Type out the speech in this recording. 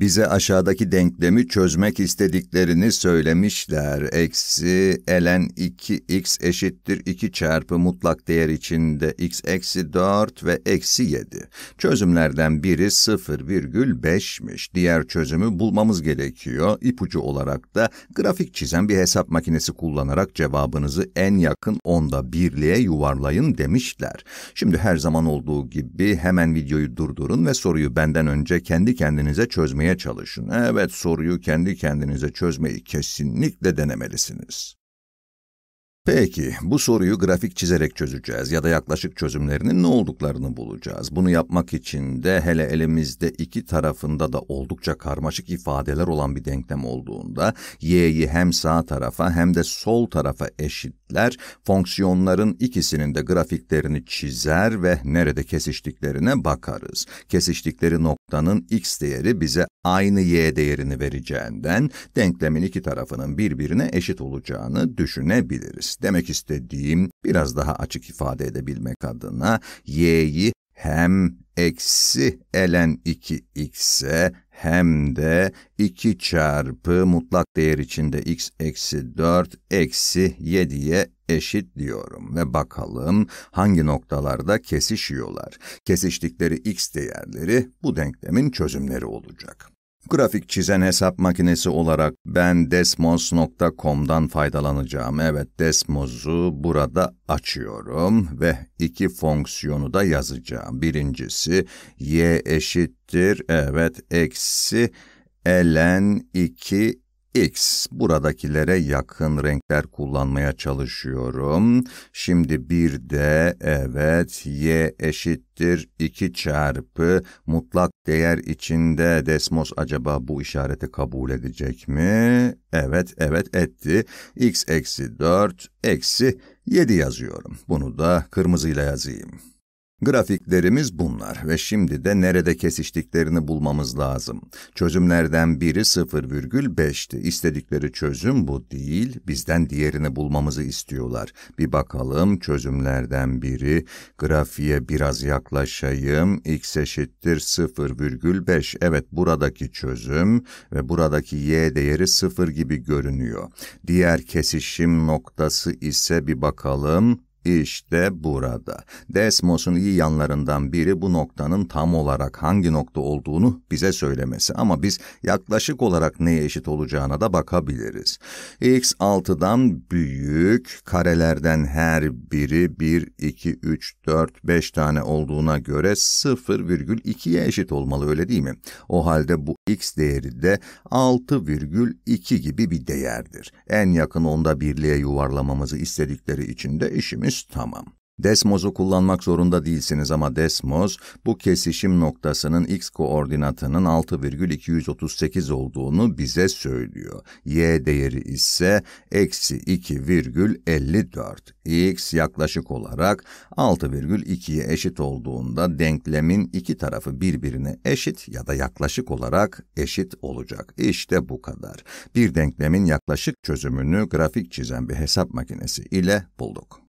Bize aşağıdaki denklemi çözmek istediklerini söylemişler. Eksi ln 2x eşittir 2 çarpı mutlak değer içinde x eksi 4 ve eksi 7. Çözümlerden biri 0,5'miş. Diğer çözümü bulmamız gerekiyor. İpucu olarak da grafik çizen bir hesap makinesi kullanarak cevabınızı en yakın onda birliğe yuvarlayın demişler. Şimdi her zaman olduğu gibi hemen videoyu durdurun ve soruyu benden önce kendi kendinize çözmeye çalışın. Evet, soruyu kendi kendinize çözmeyi kesinlikle denemelisiniz. Peki, bu soruyu grafik çizerek çözeceğiz ya da yaklaşık çözümlerinin ne olduklarını bulacağız. Bunu yapmak için de hele elimizde iki tarafında da oldukça karmaşık ifadeler olan bir denklem olduğunda, y'yi hem sağ tarafa hem de sol tarafa eşitler, fonksiyonların ikisinin de grafiklerini çizer ve nerede kesiştiklerine bakarız. Kesiştikleri noktanın x değeri bize aynı y değerini vereceğinden, denklemin iki tarafının birbirine eşit olacağını düşünebiliriz. Demek istediğim biraz daha açık ifade edebilmek adına y'yi hem eksi ln 2x'e hem de 2 çarpı mutlak değer içinde x eksi 4 eksi 7'ye eşit diyorum ve bakalım hangi noktalarda kesişiyorlar. Kesiştikleri x değerleri bu denklemin çözümleri olacak. Grafik çizen hesap makinesi olarak ben desmos.com'dan faydalanacağım. Evet, Desmos'u burada açıyorum ve iki fonksiyonu da yazacağım. Birincisi y eşittir, evet, eksi ln 2 X. Buradakilere yakın renkler kullanmaya çalışıyorum. Şimdi bir de evet y eşittir 2 çarpı mutlak değer içinde Desmos acaba bu işareti kabul edecek mi? Evet, evet etti. x eksi 4 eksi 7 yazıyorum. Bunu da kırmızıyla yazayım. Grafiklerimiz bunlar ve şimdi de nerede kesiştiklerini bulmamız lazım. Çözümlerden biri 0,5'ti. İstedikleri çözüm bu değil, bizden diğerini bulmamızı istiyorlar. Bir bakalım çözümlerden biri, grafiğe biraz yaklaşayım, x eşittir 0,5. Evet buradaki çözüm ve buradaki y değeri 0 gibi görünüyor. Diğer kesişim noktası ise bir bakalım, işte burada. Desmos'un iyi yanlarından biri bu noktanın tam olarak hangi nokta olduğunu bize söylemesi ama biz yaklaşık olarak neye eşit olacağına da bakabiliriz. x 6'dan büyük, karelerden her biri 1, 2, 3, 4, 5 tane olduğuna göre 0,2'ye eşit olmalı öyle değil mi? O halde bu x değeri de 6,2 gibi bir değerdir. En yakın onda birliğe yuvarlamamızı istedikleri için de işimiz tamam. Desmos'u kullanmak zorunda değilsiniz ama Desmos, bu kesişim noktasının x koordinatının 6,238 olduğunu bize söylüyor. y değeri ise eksi 2,54. x yaklaşık olarak 6,2'ye eşit olduğunda denklemin iki tarafı birbirine eşit ya da yaklaşık olarak eşit olacak. İşte bu kadar. Bir denklemin yaklaşık çözümünü grafik çizen bir hesap makinesi ile bulduk.